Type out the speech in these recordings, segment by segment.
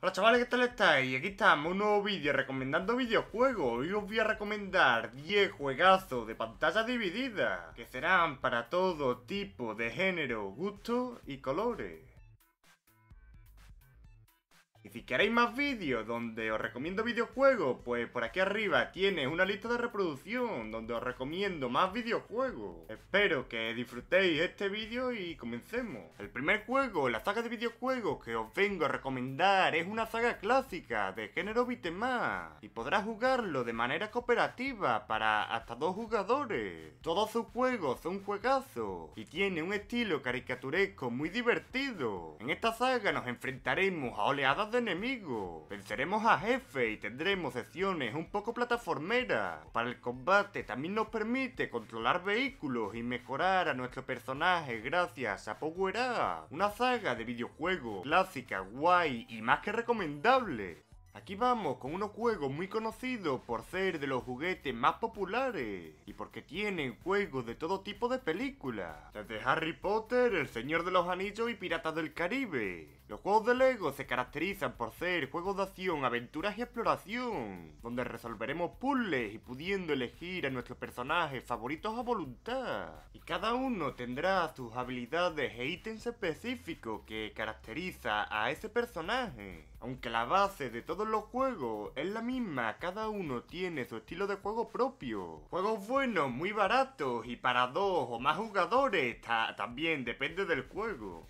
Hola chavales, ¿qué tal estáis? Aquí estamos, un nuevo vídeo recomendando videojuegos. Hoy os voy a recomendar 10 juegazos de pantalla dividida que serán para todo tipo de género, gustos y colores. Y si queréis más vídeos donde os recomiendo videojuegos, pues por aquí arriba tienes una lista de reproducción donde os recomiendo más videojuegos. Espero que disfrutéis este vídeo y comencemos. El primer juego, la saga de videojuegos que os vengo a recomendar es una saga clásica de género beat'em y podrás jugarlo de manera cooperativa para hasta dos jugadores. Todos sus juegos son juegazos y tiene un estilo caricaturesco muy divertido. En esta saga nos enfrentaremos a oleadas de enemigos. Venceremos a jefe y tendremos secciones un poco plataformeras. Para el combate también nos permite controlar vehículos y mejorar a nuestro personaje gracias a Power Up. Una saga de videojuegos clásica, guay y más que recomendable. Aquí vamos con unos juegos muy conocidos por ser de los juguetes más populares y porque tienen juegos de todo tipo de películas, desde Harry Potter, El Señor de los Anillos y Piratas del Caribe. Los juegos de Lego se caracterizan por ser juegos de acción, aventuras y exploración, donde resolveremos puzzles y pudiendo elegir a nuestros personajes favoritos a voluntad. Y cada uno tendrá sus habilidades e ítems específicos que caracteriza a ese personaje. Aunque la base de todos los juegos es la misma, cada uno tiene su estilo de juego propio. Juegos buenos, muy baratos y para dos o más jugadores, también depende del juego.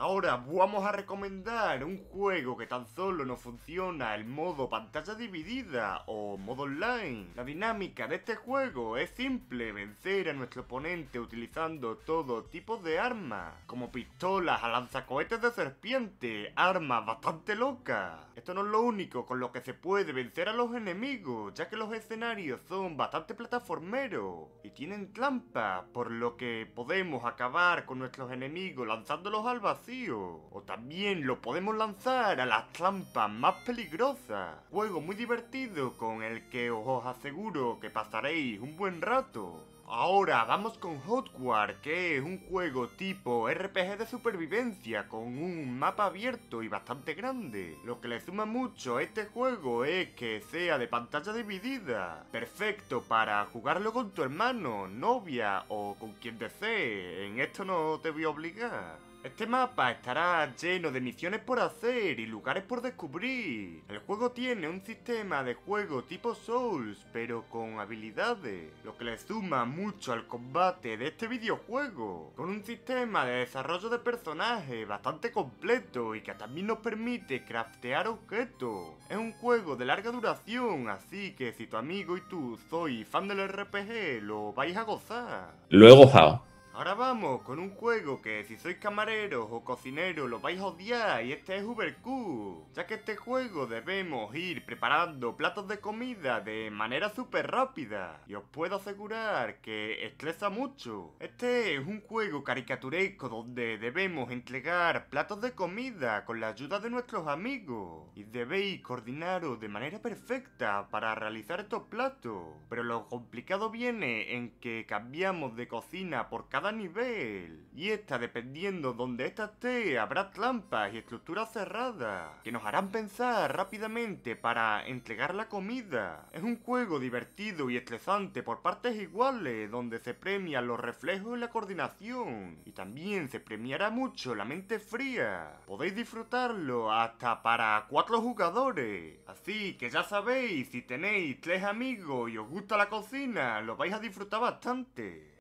Ahora vamos a recomendar un juego que tan solo no funciona el modo pantalla dividida o modo online. La dinámica de este juego es simple, vencer a nuestro oponente utilizando todo tipo de armas, como pistolas a lanzacohetes de serpiente, armas bastante locas. Esto no es lo único con lo que se puede vencer a los enemigos, ya que los escenarios son bastante plataformeros y tienen trampas, por lo que podemos acabar con nuestros enemigos lanzándolos al vacío o también lo podemos lanzar a las trampas más peligrosas. Juego muy divertido con el que os aseguro que pasaréis un buen rato. Ahora vamos con Hot War, que es un juego tipo RPG de supervivencia con un mapa abierto y bastante grande. Lo que le suma mucho a este juego es que sea de pantalla dividida, perfecto para jugarlo con tu hermano, novia o con quien desee. En esto no te voy a obligar. Este mapa estará lleno de misiones por hacer y lugares por descubrir. El juego tiene un sistema de juego tipo Souls, pero con habilidades, lo que le suma mucho al combate de este videojuego. Con un sistema de desarrollo de personajes bastante completo y que también nos permite craftear objetos. Es un juego de larga duración, así que si tu amigo y tú sois fan del RPG, lo vais a gozar. Luego, Jao. Ahora vamos con un juego que si sois camareros o cocineros lo vais a odiar y este es Ubercook, ya que este juego debemos ir preparando platos de comida de manera súper rápida. Y os puedo asegurar que estresa mucho. Este es un juego caricaturesco donde debemos entregar platos de comida con la ayuda de nuestros amigos. Y debéis coordinaros de manera perfecta para realizar estos platos, pero lo complicado viene en que cambiamos de cocina por cada nivel. Y esta, dependiendo donde esta esté, habrá trampas y estructuras cerradas que nos harán pensar rápidamente para entregar la comida. Es un juego divertido y estresante por partes iguales, donde se premian los reflejos y la coordinación. Y también se premiará mucho la mente fría. Podéis disfrutarlo hasta para cuatro jugadores. Así que ya sabéis, si tenéis tres amigos y os gusta la cocina, lo vais a disfrutar bastante.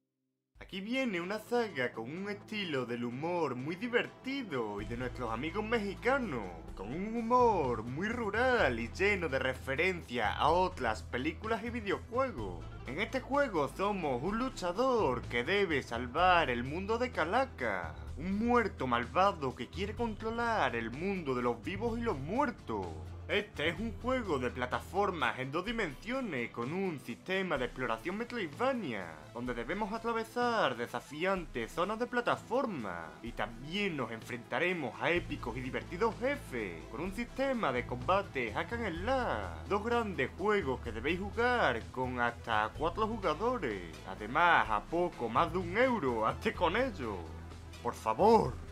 Aquí viene una saga con un estilo del humor muy divertido y de nuestros amigos mexicanos, con un humor muy rural y lleno de referencia a otras películas y videojuegos. En este juego somos un luchador que debe salvar el mundo de Calaca, un muerto malvado que quiere controlar el mundo de los vivos y los muertos. Este es un juego de plataformas en dos dimensiones con un sistema de exploración Metroidvania, donde debemos atravesar desafiantes zonas de plataforma y también nos enfrentaremos a épicos y divertidos jefes, con un sistema de combate hack and slash, dos grandes juegos que debéis jugar con hasta cuatro jugadores, además a poco más de un euro, hazte con ello. Por favor.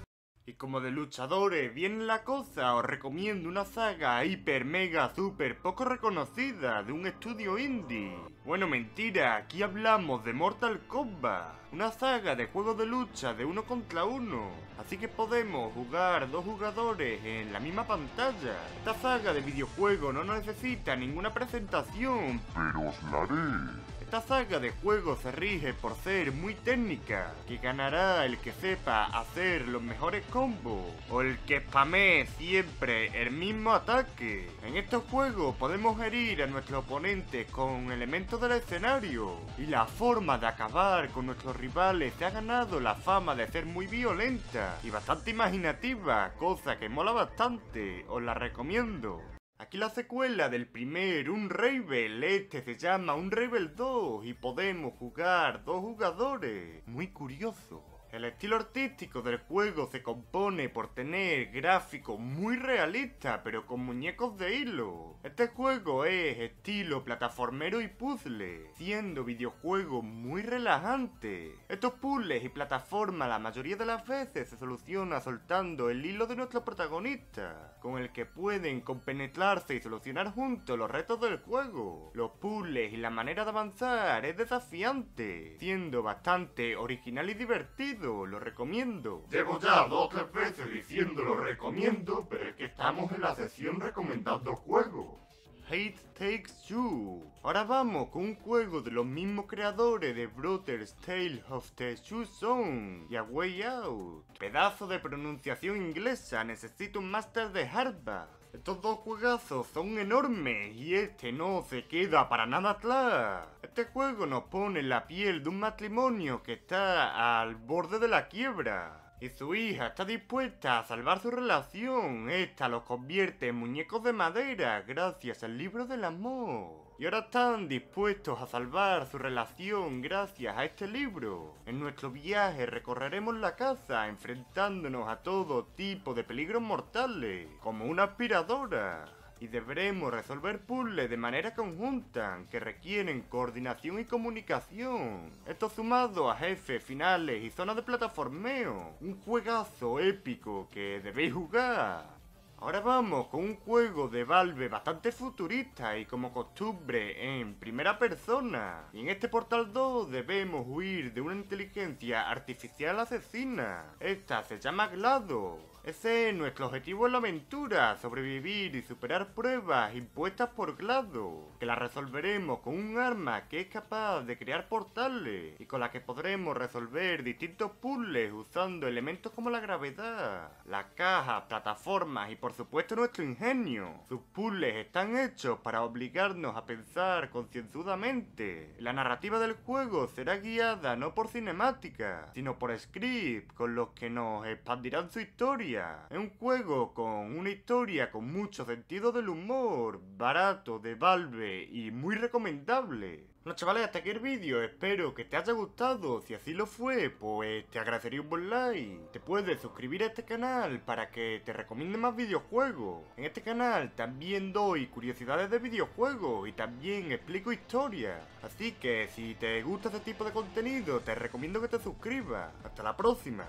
Y como de luchadores viene la cosa, os recomiendo una saga hiper, mega, super poco reconocida de un estudio indie. Bueno, mentira, aquí hablamos de Mortal Kombat, una saga de juegos de lucha de uno contra uno. Así que podemos jugar dos jugadores en la misma pantalla. Esta saga de videojuego no necesita ninguna presentación, pero os la haré. Esta saga de juegos se rige por ser muy técnica, que ganará el que sepa hacer los mejores combos, o el que spamee siempre el mismo ataque. En estos juegos podemos herir a nuestros oponentes con elementos del escenario, y la forma de acabar con nuestros rivales se ha ganado la fama de ser muy violenta y bastante imaginativa, cosa que mola bastante, os la recomiendo. Aquí la secuela del primer Unravel, este se llama Unravel 2 y podemos jugar dos jugadores. Muy curioso. El estilo artístico del juego se compone por tener gráficos muy realistas, pero con muñecos de hilo. Este juego es estilo plataformero y puzzle, siendo videojuego muy relajante. Estos puzzles y plataformas la mayoría de las veces se soluciona soltando el hilo de nuestro protagonista, con el que pueden compenetrarse y solucionar juntos los retos del juego. Los puzzles y la manera de avanzar es desafiante, siendo bastante original y divertido lo recomiendo. Llevo ya dos o tres veces diciendo lo recomiendo, pero es que estamos en la sesión recomendando juegos. Hate Takes Two. Ahora vamos con un juego de los mismos creadores de Brothers Tale of the Shoe Zone y A Way Out. Pedazo de pronunciación inglesa, necesito un máster de Harvard. Estos dos juegazos son enormes y este no se queda para nada atrás. Este juego nos pone en la piel de un matrimonio que está al borde de la quiebra. Y su hija está dispuesta a salvar su relación. Esta los convierte en muñecos de madera gracias al libro del amor y ahora están dispuestos a salvar su relación gracias a este libro. En nuestro viaje recorreremos la casa enfrentándonos a todo tipo de peligros mortales, como una aspiradora. Y deberemos resolver puzzles de manera conjunta que requieren coordinación y comunicación. Esto sumado a jefes finales y zonas de plataformeo. Un juegazo épico que debéis jugar. Ahora vamos con un juego de Valve bastante futurista y como costumbre en primera persona. Y en este Portal 2 debemos huir de una inteligencia artificial asesina. Esta se llama GLaDOS ese es nuestro objetivo en la aventura, sobrevivir y superar pruebas impuestas por Glado, que las resolveremos con un arma que es capaz de crear portales y con la que podremos resolver distintos puzzles usando elementos como la gravedad, las cajas, plataformas y por supuesto nuestro ingenio. Sus puzzles están hechos para obligarnos a pensar concienzudamente. La narrativa del juego será guiada no por cinemática, sino por script, con los que nos expandirán su historia es un juego con una historia con mucho sentido del humor, barato, de Valve y muy recomendable. Bueno chavales, hasta aquí el vídeo, espero que te haya gustado, si así lo fue, pues te agradecería un buen like. Te puedes suscribir a este canal para que te recomiende más videojuegos. En este canal también doy curiosidades de videojuegos y también explico historias. Así que si te gusta este tipo de contenido, te recomiendo que te suscribas. Hasta la próxima.